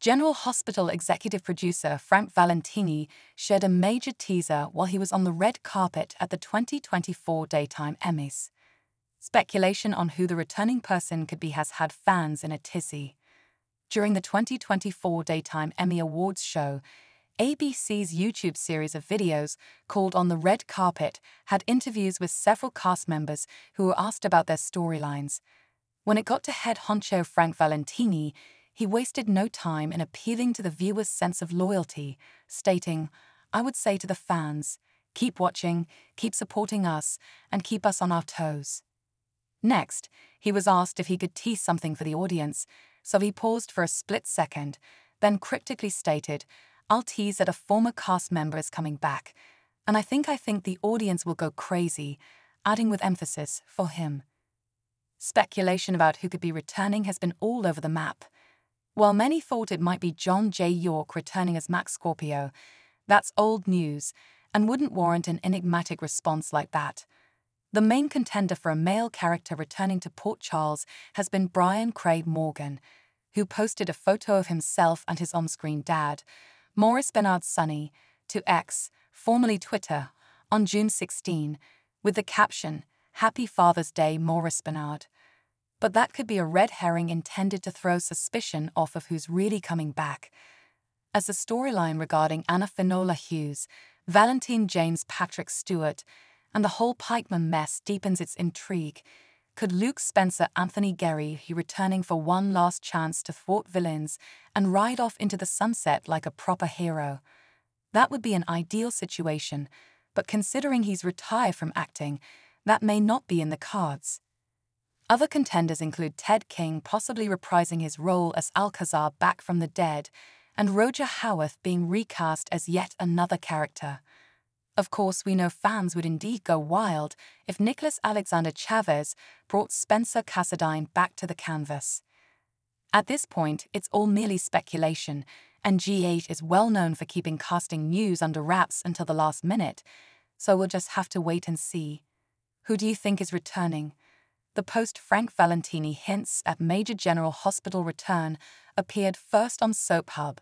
General Hospital executive producer Frank Valentini shared a major teaser while he was on the red carpet at the 2024 Daytime Emmys. Speculation on who the returning person could be has had fans in a tizzy. During the 2024 Daytime Emmy Awards show, ABC's YouTube series of videos called On the Red Carpet had interviews with several cast members who were asked about their storylines. When it got to head honcho Frank Valentini, he wasted no time in appealing to the viewer's sense of loyalty, stating, I would say to the fans, keep watching, keep supporting us, and keep us on our toes. Next, he was asked if he could tease something for the audience, so he paused for a split second, then cryptically stated, I'll tease that a former cast member is coming back, and I think I think the audience will go crazy, adding with emphasis, for him. Speculation about who could be returning has been all over the map. While many thought it might be John J. York returning as Max Scorpio, that's old news and wouldn't warrant an enigmatic response like that. The main contender for a male character returning to Port Charles has been Bryan Craig Morgan, who posted a photo of himself and his on screen dad, Maurice Benard Sonny, to X, formerly Twitter, on June 16, with the caption, Happy Father's Day, Maurice Benard. But that could be a red herring intended to throw suspicion off of who's really coming back. As the storyline regarding Anna Finola Hughes, Valentine James Patrick Stewart, and the whole Pikeman mess deepens its intrigue. Could Luke Spencer Anthony Geary be returning for one last chance to thwart villains and ride off into the sunset like a proper hero? That would be an ideal situation, but considering he's retired from acting, that may not be in the cards. Other contenders include Ted King possibly reprising his role as Alcazar back from the dead, and Roger Howarth being recast as yet another character. Of course, we know fans would indeed go wild if Nicholas Alexander Chavez brought Spencer Cassadine back to the canvas. At this point, it's all merely speculation, and GH is well known for keeping casting news under wraps until the last minute, so we'll just have to wait and see. Who do you think is returning? The post Frank Valentini hints at Major General Hospital return appeared first on Soap Hub.